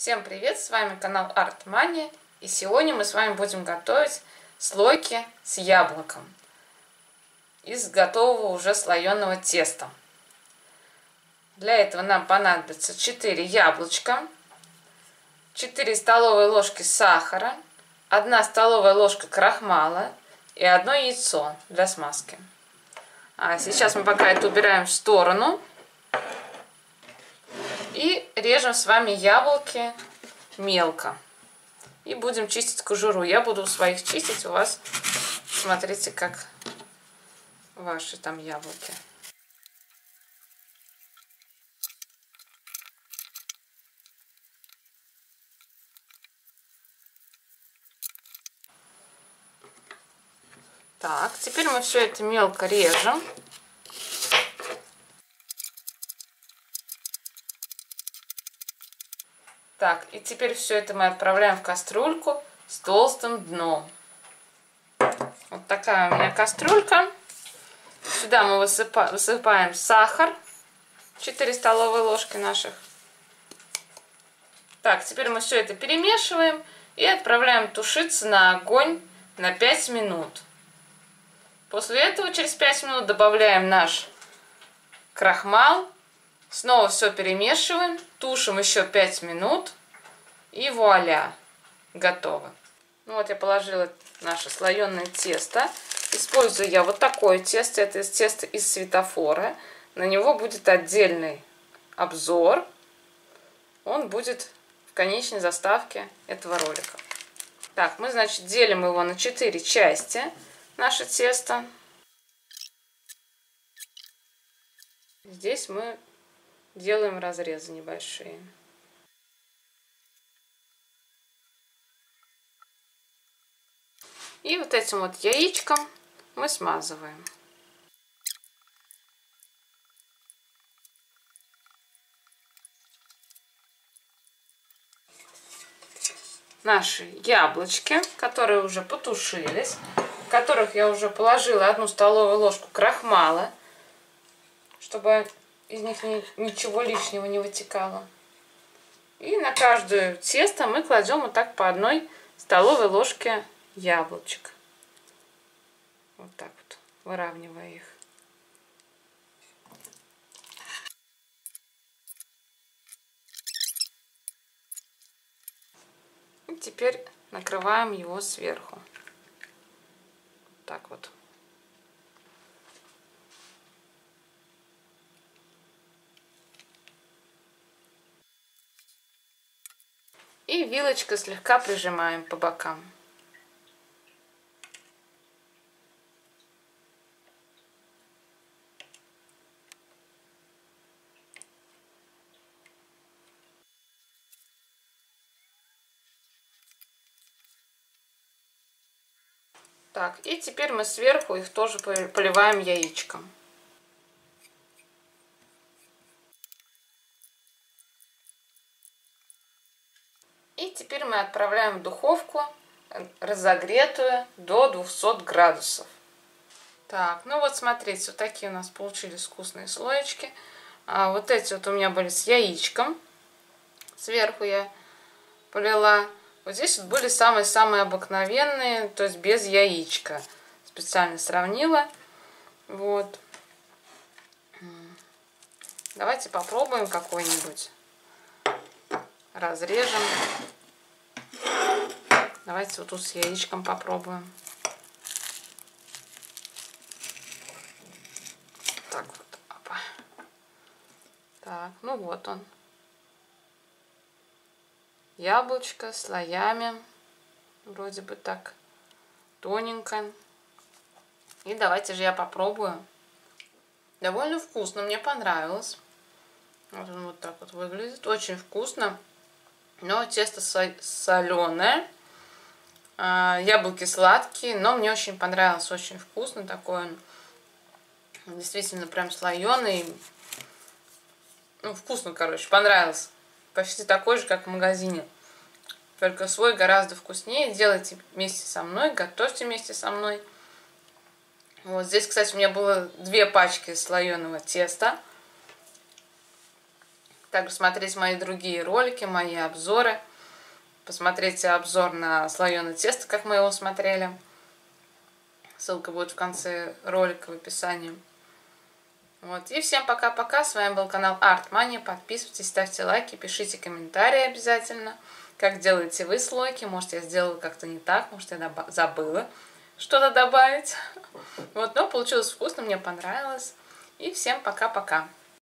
Всем привет, с вами канал Art Mania, и сегодня мы с вами будем готовить слойки с яблоком из готового уже слоеного теста. Для этого нам понадобится 4 яблочка, 4 столовые ложки сахара, 1 столовая ложка крахмала и одно яйцо для смазки. А сейчас мы пока это убираем в сторону. И режем с вами яблоки мелко. И будем чистить кожуру. Я буду своих чистить, у вас смотрите, как ваши там яблоки. Так, теперь мы все это мелко режем. Так, и теперь все это мы отправляем в кастрюльку с толстым дном. Вот такая у меня кастрюлька. Сюда мы высыпаем, сахар. 4 столовые ложки наших. Так, теперь мы все это перемешиваем и отправляем тушиться на огонь на 5 минут. После этого через 5 минут добавляем наш крахмал. Снова все перемешиваем, тушим еще 5 минут. И вуаля, готово. Ну вот я положила наше слоеное тесто. Использую я вот такое тесто. Это тесто из светофора. На него будет отдельный обзор. Он будет в конечной заставке этого ролика. Так, мы, значит, делим его на 4 части, наше тесто. Здесь мы делаем разрезы небольшие. И вот этим вот яичком мы смазываем. Наши яблочки, которые уже потушились, в которых я уже положила одну столовую ложку крахмала, чтобы из них ничего лишнего не вытекало. И на каждое тесто мы кладем вот так по одной столовой ложке яблочек. Вот так вот, выравнивая их. И теперь накрываем его сверху. Вот так вот. И вилочкой слегка прижимаем по бокам. Так, и теперь мы сверху их тоже поливаем яичком. И теперь мы отправляем в духовку разогретую до 200 градусов. Так, ну вот смотрите, вот такие у нас получились вкусные слоечки. А вот эти вот у меня были с яичком. Сверху я полила вот здесь вот были самые-самые обыкновенные, то есть без яичка. Специально сравнила. Вот. Давайте попробуем какой-нибудь. Разрежем. Давайте вот тут с яичком попробуем. Так вот. Опа. Так, ну вот он яблочко слоями, вроде бы так тоненько. И давайте же я попробую. Довольно вкусно, мне понравилось. Вот он вот так вот выглядит, очень вкусно. Но тесто соленое, а, яблоки сладкие, но мне очень понравилось, очень вкусно такой он. Действительно прям слоеный. Ну, вкусно, короче, понравился почти такой же, как в магазине. Только свой гораздо вкуснее. Делайте вместе со мной, готовьте вместе со мной. Вот здесь, кстати, у меня было две пачки слоеного теста. Также смотрите мои другие ролики, мои обзоры. Посмотрите обзор на слоеное тесто, как мы его смотрели. Ссылка будет в конце ролика в описании. Вот. И всем пока-пока. С вами был канал Art Money. Подписывайтесь, ставьте лайки, пишите комментарии обязательно. Как делаете вы слойки. Может, я сделала как-то не так. Может, я забыла что-то добавить. Вот, но получилось вкусно, мне понравилось. И всем пока-пока.